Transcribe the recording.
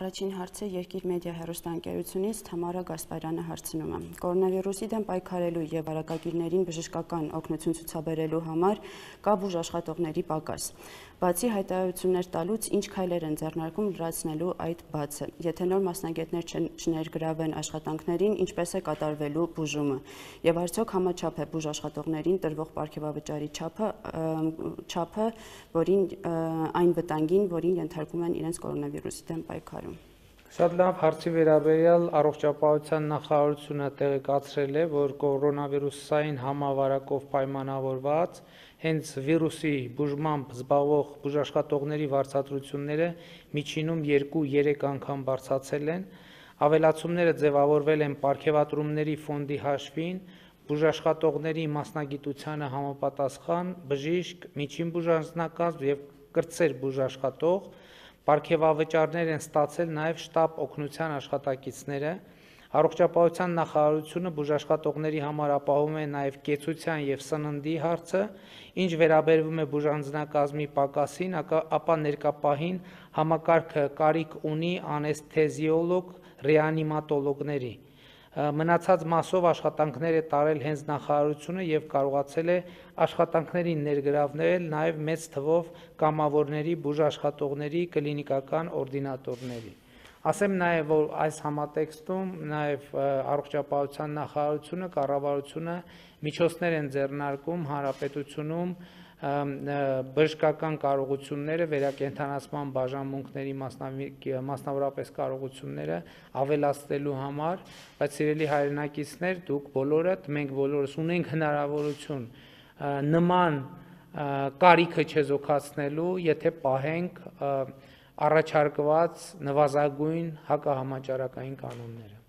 Առաջին հարցը Երկիր մեդիա հեռուստաընկերությունից Թամարա Գասպարյանը հարցնում է. Կորոնավիրուսի դեմ պայքարելու եւ վարակագիրներին բժշկական օգնություն ցուցաբերելու համար կա բուժ աշխատողների պակաս։ Բացի հայտարարություններ տալուց, ինչ քայլեր են ձեռնարկում լրացնելու այդ բացը։ Եթե նոր մասնագետներ չներգրավեն աշխատանքներին, ինչպես է կատարվելու բուժումը։ Եվ արդյոք համաչափ է բուժ աշխատողներին տրվող ապարքեվավճարի չափը, չափը, որին այն վտանգին, որին ենթարկում են իրենց կորոնավիրուսի դեմ պայքարում։ Շատ լավ հարցի վերաբերյալ առողջապահության նախարարությունը տեղեկացրել է, որ կորոնավիրուսային համավարակով պայմանավորված հենց վիրուսի բուժմամբ զբաղվող բուժաշխատողների վարձատրությունները միջինում 2-3 անգամ բարձրացել են։ Ավելացումները ձևավորվել են ապարքեվատրումների ֆոնդի հաշվին, բուժաշխատողների մասնագիտությանը համապատասխան բժիշկ, միջին բուժանձնակազմ եւ կրտսեր բուժաշխատող Պարգևավճարներ են ստացել նաև շտաբ օգնության աշխատակիցները։ Առողջապահության նախարարությունը բուժաշխատողների համար ապահովում է նաև կեցության եւ սննդի հարցը, ինչ վերաբերվում է բուժանձնակազմի պակասին, ապա ներկապահին համակարգը կարիք ունի անեսթեզիոլոգ, ռեանիմատոլոգների մնացած մասով աշխատանքներ է տարել հենց նախարարությունը եւ կարողացել է աշխատանքներին ներգրավնել նաեւ մեծ թվով կամավորների, բուժաշխատողների, կլինիկական օրդինատորների։ Ասեմ նաև, որ այս համատեքստում նաև առողջապահության նախարարությունը, կառավարությունը միջոցներ են ձեռնարկում հանրապետությունում բժշկական կարողությունները, վերակենդանացման բաժանմունքների մասնավորապես կարողությունները ավելացնելու համար, բայց սիրելի հայրենակիցներ, դուք բոլորդ, մենք բոլորս ունենք հնարավորություն նման կարիքը չեզոքացնելու, եթե պահենք առաջարկված նվազագույն հակահամաճարակային կանոնները։